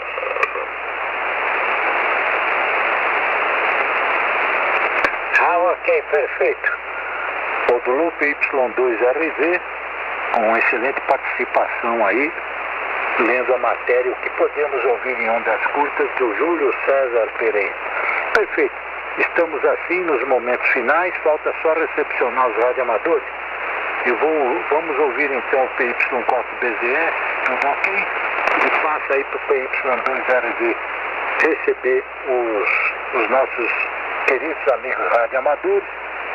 Speaker 1: Ah, ok, perfeito. Módulo PY2RV, com excelente participação aí, lendo a matéria, o que podemos ouvir em ondas curtas do Júlio César Pereira. Perfeito. Estamos assim nos momentos finais, falta só recepcionar os radioamadores. Eu vou, vamos ouvir então o PY4BZE, tá ok? E passa aí para o PY2RV receber os, os nossos queridos amigos radioamadores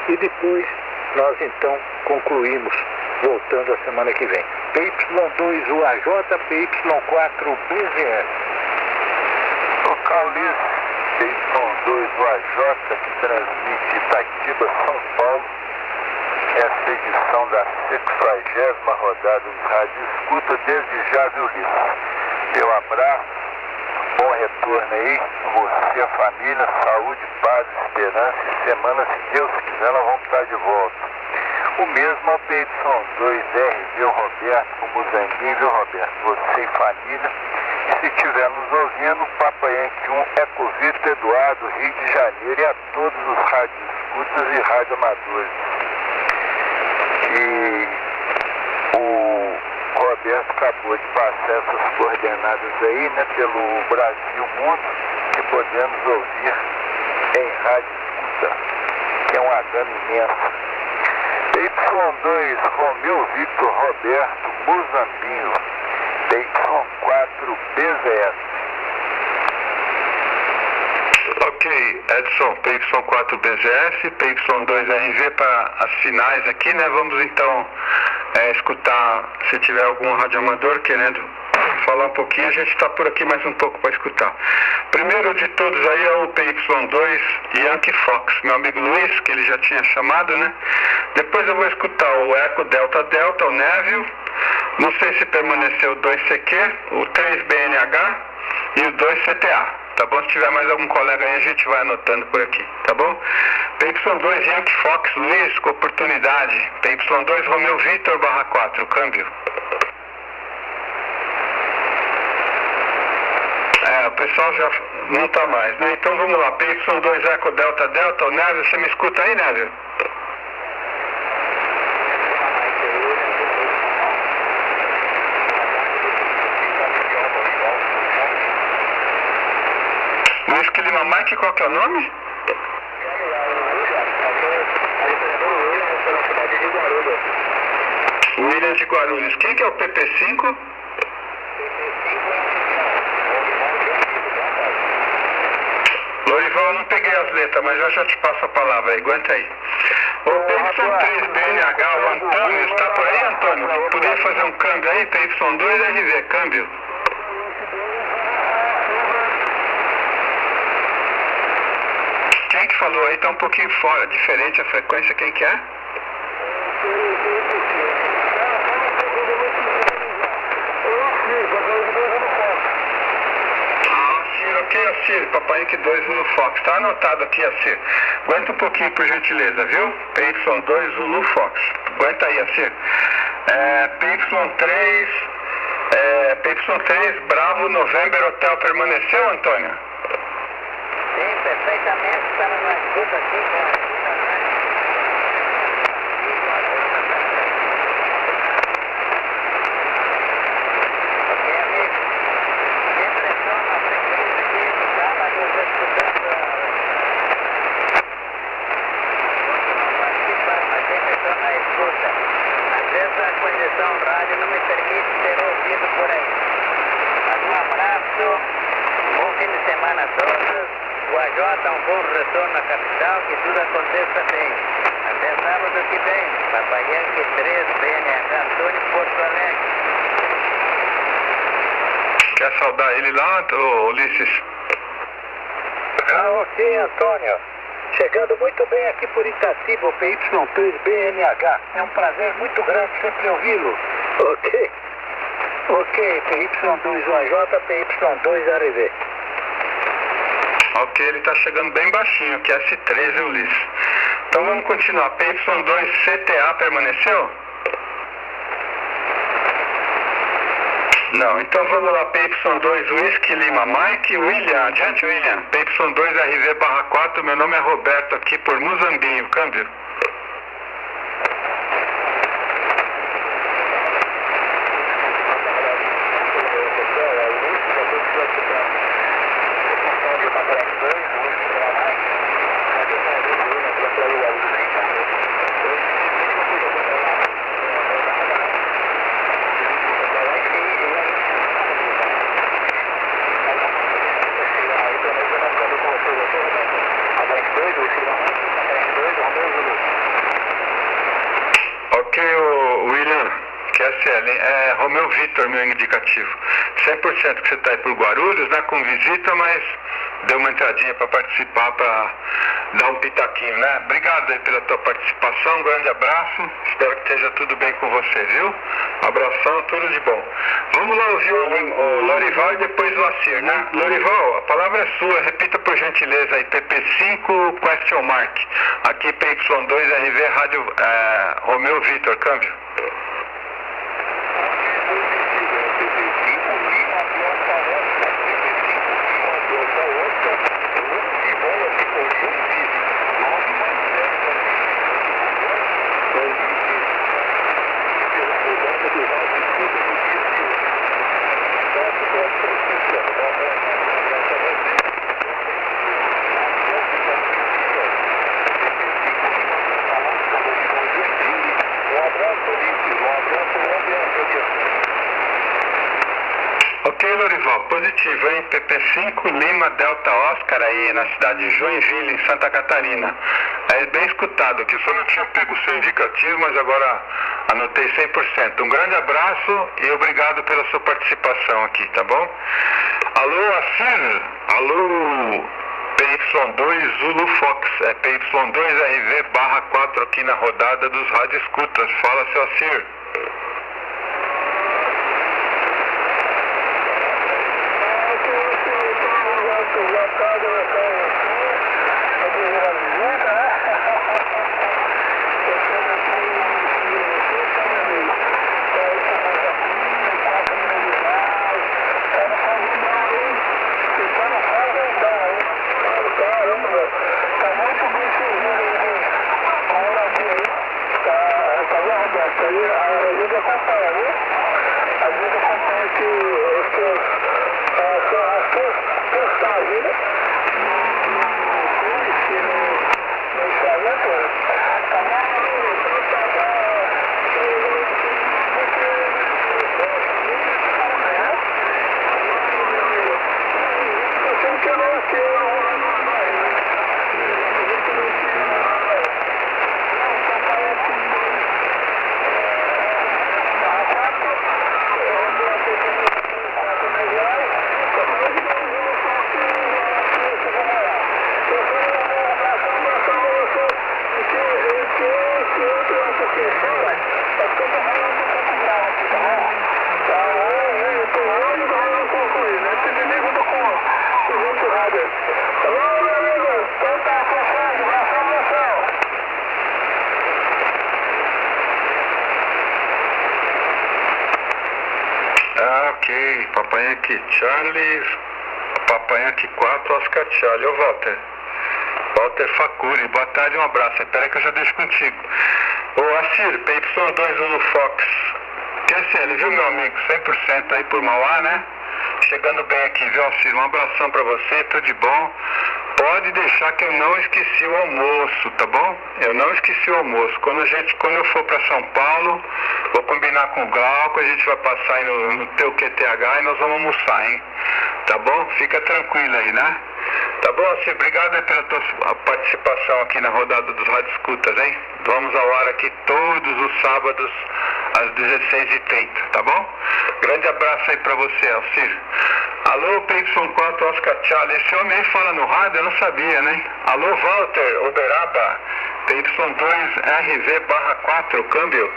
Speaker 1: e depois nós então concluímos, voltando a semana que vem. PY2UAJ, PY4BZE.
Speaker 2: Localize PY2UAJ, que transmite Itatiba, São Paulo. Essa edição da 60 rodada de rádio escuta desde já, viu, Lito? Meu abraço, bom retorno aí, você, a família, saúde, paz, esperança e semana, se Deus quiser, nós vamos estar de volta. O mesmo é PY2RV, o Roberto, o Muzanguinho, viu, Roberto? Você e família. E se estiver nos ouvindo, Papai Yankee 1, Eco Vitor Eduardo, Rio de Janeiro e a todos os rádios escutas e radioamadores. E o Roberto acabou de passar essas coordenadas aí, né, pelo Brasil Mundo, que podemos ouvir em rádio escuta, que é uma gama imensa. Y2 Romeu Victor Roberto Muzambinho, Y4 BZS.
Speaker 3: Ok, Edson, PY4BZS, PY2RV para as finais aqui, né? Vamos então é, escutar, se tiver algum radioamador querendo falar um pouquinho, a gente está por aqui mais um pouco para escutar. Primeiro de todos aí é o PY2 Yankee Fox, meu amigo Luiz, que ele já tinha chamado, né? Depois eu vou escutar o Eco Delta Delta, o Neville, não sei se permaneceu o 2CQ, o 3BNH e o 2CTA tá bom? Se tiver mais algum colega aí, a gente vai anotando por aqui, tá bom? PY2 Yankee Fox Luiz, oportunidade. PY2 Romeu Vitor barra 4, câmbio. É, o pessoal já não tá mais, né? Então vamos lá, PY2 Eco Delta Delta, o Nélio, você me escuta aí, Nélio? Luiz Lima Mike, qual que é o nome? William de Guarulhos. Quem que é o PP5? Lorival, eu não peguei as letras, mas eu já te passo a palavra aí. Aguenta aí. O PY3BNH, o Antônio, está por aí, Antônio? Poderia fazer um câmbio aí, PY2RV, câmbio. Quem que falou aí? Tá um pouquinho fora, diferente a frequência, quem que é? Ah, Ciro, papai que 2 Zulu Fox. Tá anotado aqui, Ciro. Aguenta um pouquinho, por gentileza, viu? PY2 Zulu Fox. Aguenta aí, Ciro. É, PY3, é, PY3 Bravo November Hotel permaneceu, Antônio?
Speaker 4: Sim, perfeitamente, estamos na escuta aqui com a Ok, amigo. Sempre toma a frequência aqui, estava nos escutando. Não participar, mas sempre estou na escuta. Às vezes a condição rádio não me permite ser ouvido por aí. Mas um abraço, bom fim de semana a todos. O AJ, um bom retorno à capital, que tudo aconteça bem. Até sábado que vem, Papai Yankee 3, BNH Antônio, Porto Alegre.
Speaker 3: Quer saudar ele lá, ô, Ulisses?
Speaker 1: Ah, ok, Antônio. Chegando muito bem aqui por Itatiba, o PY3BNH. É um prazer muito grande sempre ouvi-lo. Ok. Ok, PY2OJ, PY2RV.
Speaker 3: Ok, ele tá chegando bem baixinho, que é S13, Ulisses. Então vamos continuar. PY2 CTA permaneceu? Não, então vamos lá, PY2 Whisky Lima Mike William, adiante William, PY2 RV barra 4, meu nome é Roberto aqui por Muzambinho, câmbio. Ok, o William, QSL, é Romeu Vitor, meu indicativo. 100% que você está aí por Guarulhos, né, com visita, mas deu uma entradinha para participar, para dar um pitaquinho, né? Obrigado aí pela tua participação, um grande abraço, espero que esteja tudo bem com você, viu? Abração, tudo de bom. Vamos lá ouvir o, o Lorival e depois o Acir, né? Lorival, a palavra é sua, repita por gentileza aí, PP5 question mark, aqui PY2RV Rádio é, Romeu Vitor, câmbio. Ok, Positivo, hein? PP5 Lima Delta Oscar aí na cidade de Joinville, em Santa Catarina. É bem escutado aqui, só não tinha pego o seu indicativo, mas agora anotei 100%. Um grande abraço e obrigado pela sua participação aqui, tá bom? Alô, Assir? Alô, PY2 Zulu Fox, é PY2RV barra 4 aqui na rodada dos rádio escutas. Fala, seu Assir. Yankee Charlie, Papai Yankee 4, Oscar Charlie. Ô Walter, Walter Facuri, boa tarde, um abraço. Espera que eu já deixo contigo. Ô Assir, PY2 Zulu Fox. QSL, viu meu amigo? 100% aí por Mauá, né? Chegando bem aqui, viu, Alcir? Um abração pra você, tudo de bom. Pode deixar que eu não esqueci o almoço, tá bom? Eu não esqueci o almoço. Quando, a gente, quando eu for para São Paulo, vou combinar com o Glauco, a gente vai passar aí no, no teu QTH e nós vamos almoçar, hein? Tá bom? Fica tranquilo aí, né? Tá bom, Alcir? Obrigado pela tua participação aqui na rodada dos Rádio Escutas, hein? Vamos ao ar aqui todos os sábados às 16h30, tá bom? Grande abraço aí pra você, Alcir. Alô, PY4 Oscar Charlie. Esse homem aí fala no rádio, eu não sabia, né? Alô, Walter, Uberaba, PY2 RV barra 4, câmbio.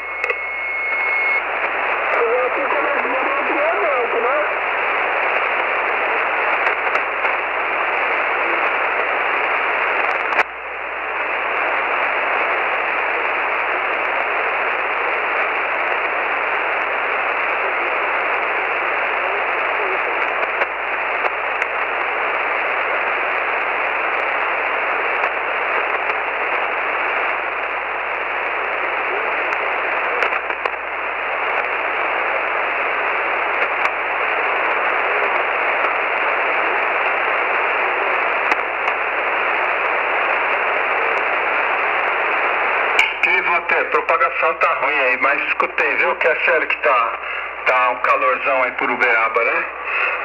Speaker 3: Ok, Walter, propagação tá ruim aí, mas escutei, viu, que é sério que tá, tá um calorzão aí por Uberaba, né?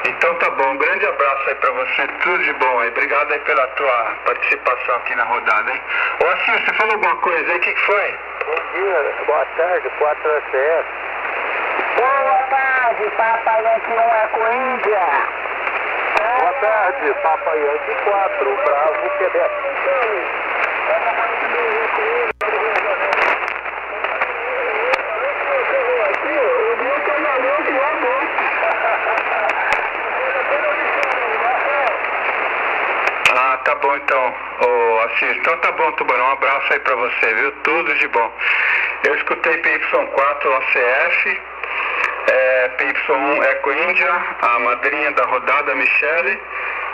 Speaker 3: Então tá bom, um grande abraço aí pra você, tudo de bom aí. Obrigado aí pela tua participação aqui na rodada, hein? Ô Assis, você falou alguma coisa aí, o que, que foi?
Speaker 4: Bom dia, boa tarde, 4 SS. Boa tarde, Papai Yankee 1 é Índia.
Speaker 1: Boa tarde, Papai Yankee 4, Bravo, Quebec.
Speaker 3: Tá bom então, ô Assis. Então tá bom, Tubarão. Um abraço aí pra você, viu? Tudo de bom. Eu escutei PY4 OCF, é, PY1 Eco Índia, a madrinha da rodada, Michele,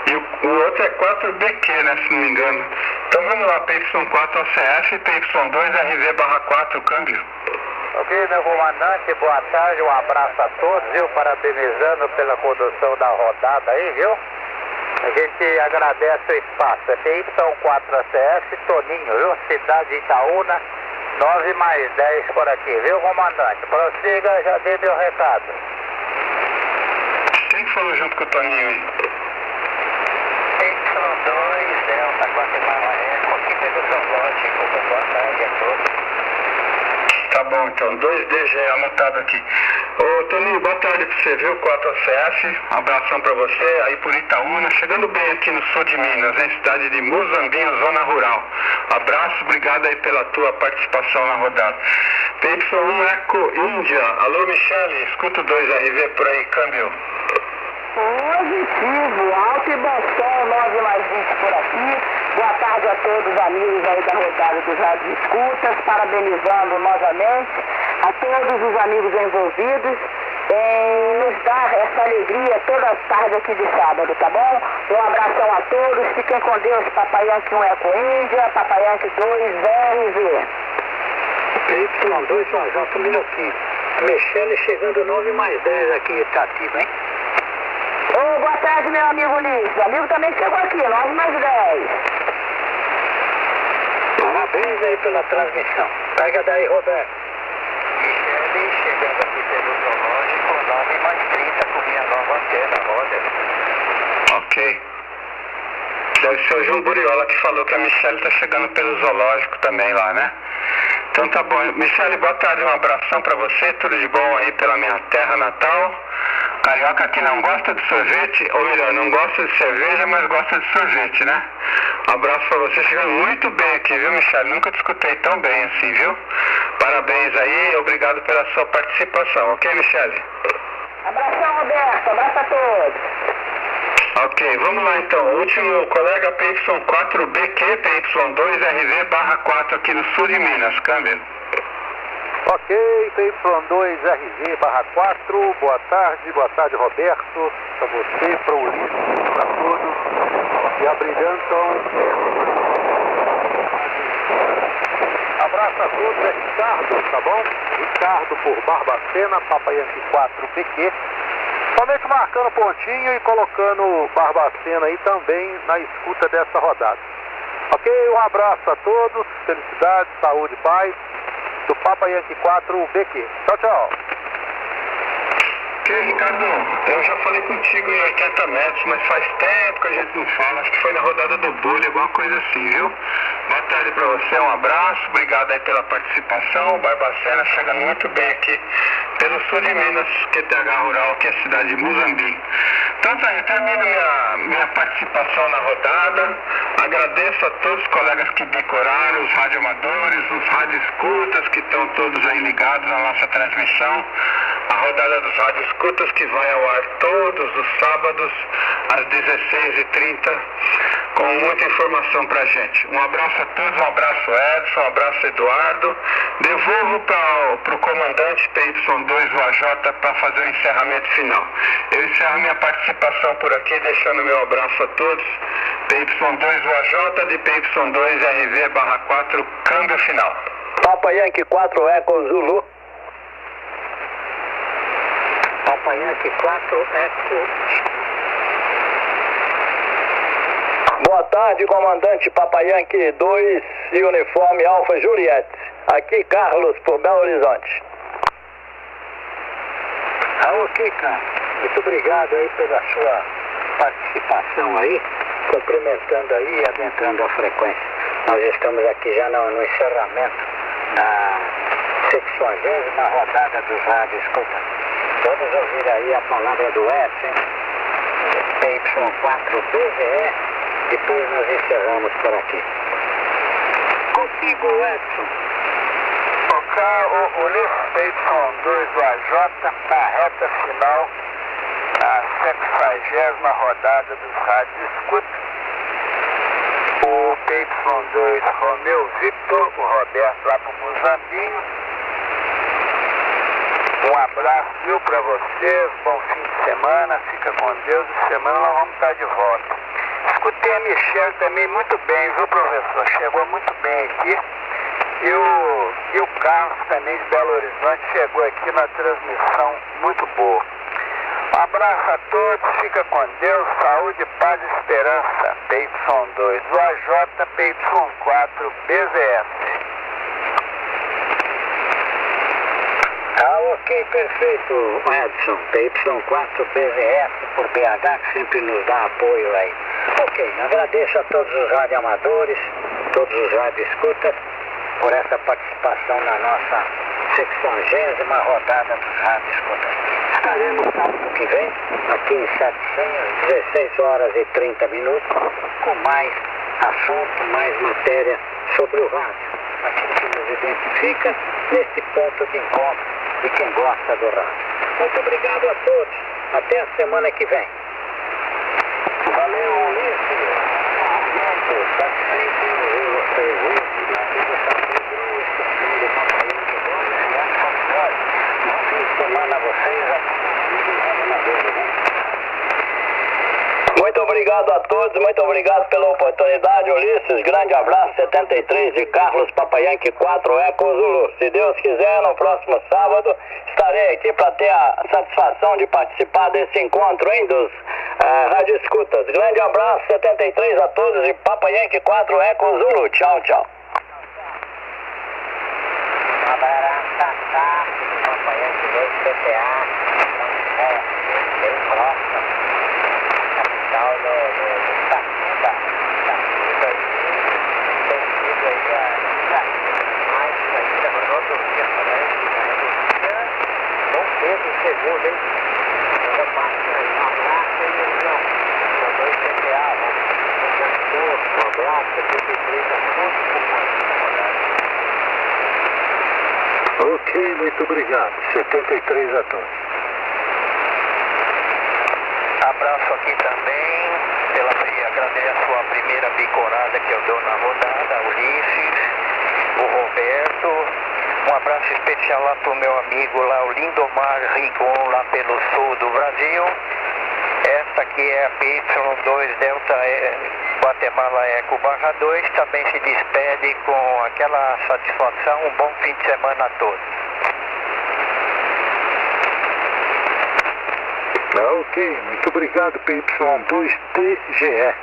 Speaker 3: e o, o outro é 4BQ, né? Se não me engano. Então vamos lá, PY4 OCF, PY2 RV barra 4, câmbio.
Speaker 4: Ok, meu comandante, boa tarde, um abraço a todos, viu? Parabenizando pela condução da rodada aí, viu? A gente agradece o espaço. É PY4ACF, Toninho, viu? Cidade de Itaúna, 9 mais 10 por aqui, viu, comandante? Prossiga, já dei meu recado.
Speaker 3: Quem que falou junto com o Toninho aí?
Speaker 4: PY2, Delta Guatemala Eco, aqui pelo zoológico, boa tarde a todos.
Speaker 3: Tá bom, então, 2DG anotado aqui. Ô, Toninho, boa tarde pra você, viu? 4ACF, um abração pra você, aí por Itaúna, chegando bem aqui no sul de Minas, em cidade de Muzambinho, zona rural. Abraço, obrigado aí pela tua participação na rodada. PY1 Eco Índia, alô Michele, escuta 2RV por aí, câmbio.
Speaker 6: Positivo, alto e bom som, 9 mais 20 por aqui. Boa tarde a todos os amigos aí da rodada dos Rádios Escutas, parabenizando novamente a todos os amigos envolvidos em nos dar essa alegria toda tarde aqui de sábado, tá bom? Um abração a todos, fiquem com Deus, Papai Yankee 1 Eco Índia, Papai Yankee 2 RV.
Speaker 1: PY2 São João, um minutinho. Michele chegando 9 mais 10 aqui Itatiba, hein?
Speaker 6: Tarde, meu amigo Ulisses. O amigo também chegou aqui, 9 mais 10.
Speaker 1: Parabéns aí pela transmissão. Pega daí, Roberto.
Speaker 4: Michele, chegando aqui pelo zoológico, 9 mais 30 com minha nova antena, roda.
Speaker 3: Ok. Deve ser o João Buriola que falou que a Michelle tá chegando pelo zoológico também lá, né? Então tá bom. Michele, boa tarde, um abração pra você, tudo de bom aí pela minha terra natal. Carioca que não gosta de sorvete, ou melhor, não gosta de cerveja, mas gosta de sorvete, né? Um abraço pra você, chegando muito bem aqui, viu, Michele? Nunca te escutei tão bem assim, viu? Parabéns aí, obrigado pela sua participação, ok, Michele?
Speaker 6: Abração, Roberto. Abraço a todos.
Speaker 3: Ok, vamos lá então. O último colega PY4BQ, PY2RV barra 4 aqui no sul de Minas, câmbio.
Speaker 7: Ok, PY2RV barra 4, boa tarde, boa tarde Roberto, para você, para o Ulisses, para todos. E a Brilhanton. Abraço a todos, é Ricardo, tá bom? Ricardo por Barbacena, Papa Yankee 4 PQ. Somente marcando pontinho e colocando Barbacena aí também na escuta dessa rodada. Ok, um abraço a todos, felicidade, saúde, paz do Papa Yankee 4 BQ. Tchau, tchau.
Speaker 3: Ok, Ricardo, eu já falei contigo em 80 metros, mas faz tempo que a gente não fala. Acho que foi na rodada do Bully, alguma coisa assim, viu? Boa tarde para você, um abraço, obrigado aí pela participação. Barbacena chegando muito bem aqui pelo sul de Minas, QTH Rural, que é a cidade de Muzambique. Então tá, eu termino minha, minha participação na rodada. Agradeço a todos os colegas que decoraram, os radioamadores, os radioescutas que estão todos aí ligados na nossa transmissão. A rodada dos radioescutas que vai ao ar todos os sábados às 16h30 com muita informação pra gente. Um abraço a todos, um abraço Edson, um abraço Eduardo. Devolvo para o comandante PY2 UAJ para fazer o encerramento final. Eu encerro minha participação por aqui, deixando meu abraço a todos. PY2 UAJ de PY2 RV barra 4, câmbio final.
Speaker 7: Papa Yankee 4 Eco Zulu.
Speaker 1: Papa Yankee 4 Eco
Speaker 7: Boa tarde, comandante Papa Yankee 2 e uniforme Alfa Juliette. Aqui Carlos, por Belo Horizonte.
Speaker 1: Ah, cara. Muito obrigado aí pela sua participação aí, cumprimentando aí e adentrando a frequência. Nós estamos aqui já no, no encerramento da 60 rodada dos rádios. Escuta, todos ouviram aí a palavra do hein? PY4BVE, depois nós encerramos por aqui. Contigo, Edson.
Speaker 2: Ok, o Ulisses PY2 do AJ na reta final da 60 rodada dos rádios escuta. O PY2 Romeu Victor, o Roberto lá pro Muzambinho. Um abraço, viu, pra vocês, bom fim de semana, fica com Deus e semana nós vamos estar de volta. Escutei a Michelle também muito bem, viu, professor? Chegou muito bem aqui. E o, e o Carlos também de Belo Horizonte chegou aqui na transmissão muito boa. Um abraço a todos, fica com Deus, saúde, paz e esperança. PY2 do AJ, PY4 BVS.
Speaker 1: Ah, ok, perfeito, Edson. PY4 BVS por BH, que sempre nos dá apoio aí. Ok, agradeço a todos os radioamadores, todos os radioescutas, por essa participação na nossa 60 rodada dos radioescutas. Estaremos sábado que vem, aqui em 700, 16 horas e 30 minutos, com mais assunto, mais matéria sobre o rádio. Aquilo que nos identifica nesse ponto de encontro de quem gosta do rádio. Muito obrigado a todos. Até a semana que vem. Valeu, Ulisses. Muito satisfeito em ouvir vocês. Ulisses, Matheus, Pedro, estação do Papai de Gomes, e as condições. Bom fim de semana vocês, a
Speaker 7: obrigado a todos, muito obrigado pela oportunidade, Ulisses. Grande abraço, 73 de Carlos Papayanque 4 Eco Zulu. Se Deus quiser, no próximo sábado estarei aqui para ter a satisfação de participar desse encontro, hein, dos uh, Rádio Escutas. Grande abraço, 73 a todos e Papayanque 4 Eco Zulu. Tchau, tchau.
Speaker 1: Papayanque 2 PTA, é, bem próximo capital do, do, do Itapeba, Itapeba aí, tem sido aí a mais ainda rodovia Floresta, rodovia Dom Hein? Um abraço um abraço, 73 a todos
Speaker 7: Ok, muito obrigado. 73 a todos.
Speaker 2: Abraço aqui também, pela, e agradeço a primeira bicorada que eu dou na rodada, Ulisses, o Roberto,
Speaker 8: Um abraço especial lá pro meu amigo lá, o Lindomar Rigon, lá pelo sul do Brasil. Esta aqui é a PY2 Delta é, Guatemala Eco barra 2. Também se despede com aquela satisfação. Um bom fim de semana a todos.
Speaker 4: Ah, ok, muito obrigado, PY2TGE.